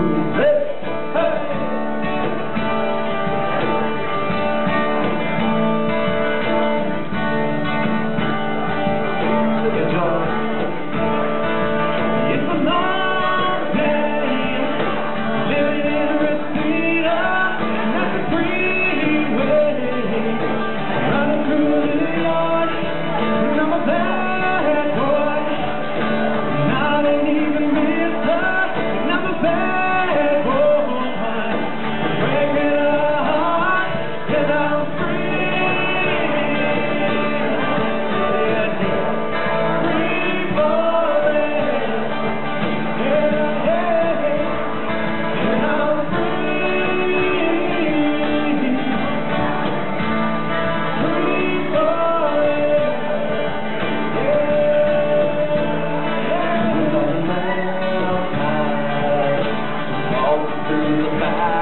Hey! about